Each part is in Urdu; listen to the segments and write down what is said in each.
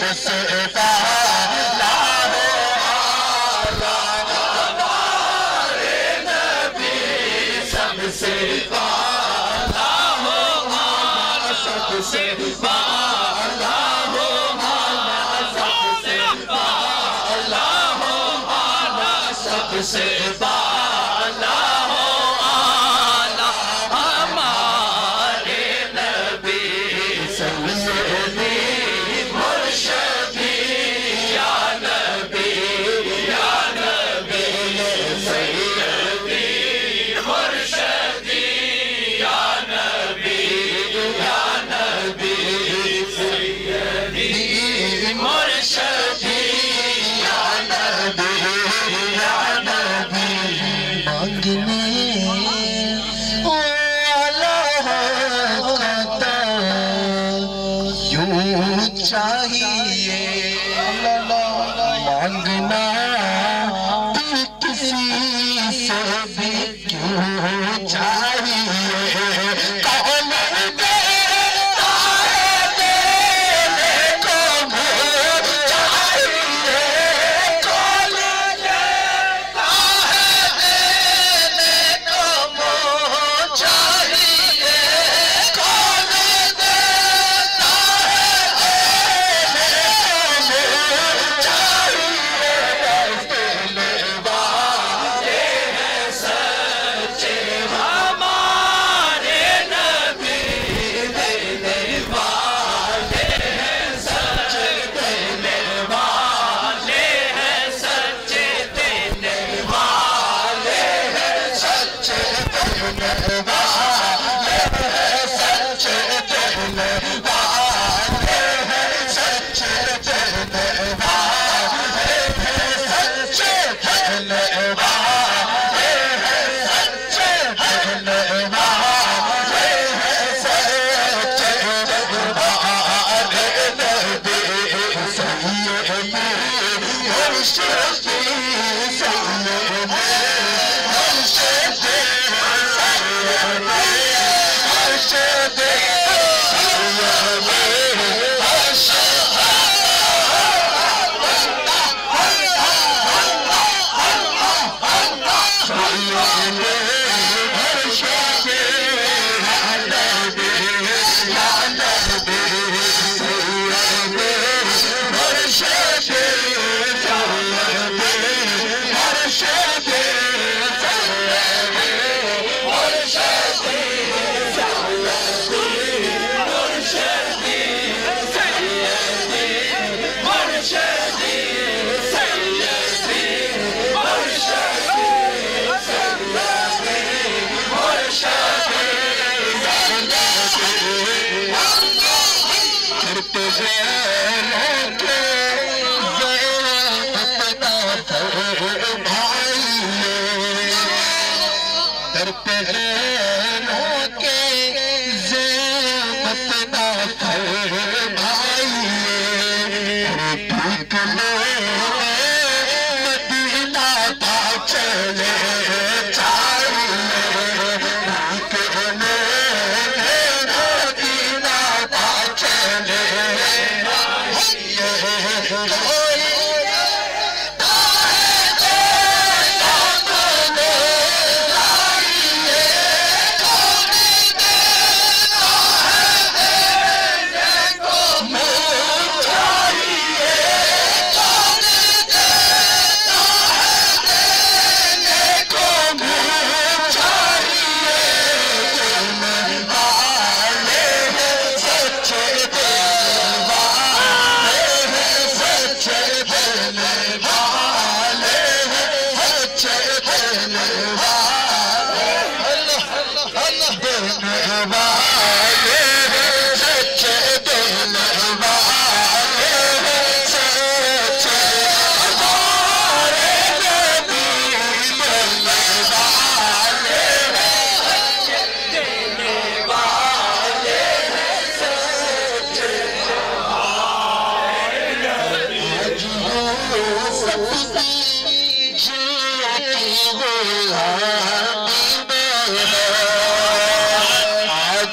جس کا نام سب سے بالا ہو سب سے بالا ہو سب سے بالا ہو سب سے Christian. to say,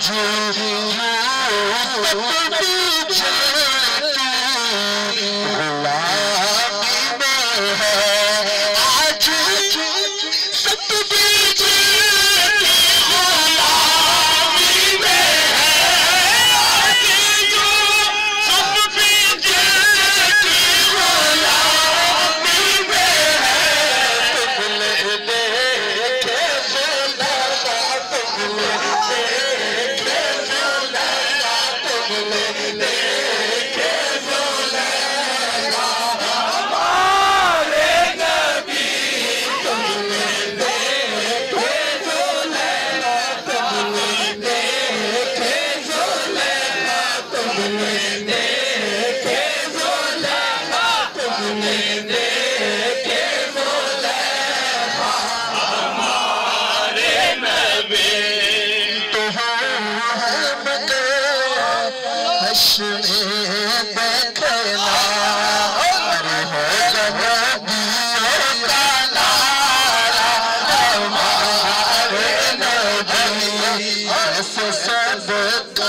Thank you. that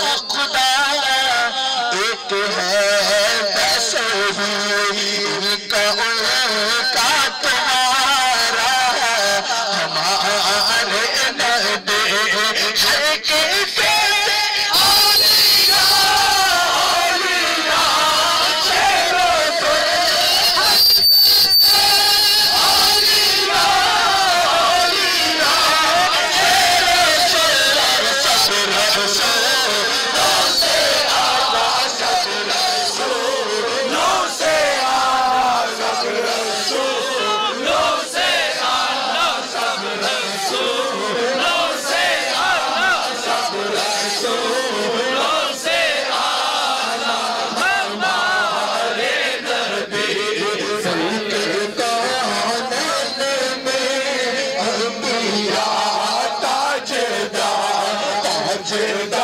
till tá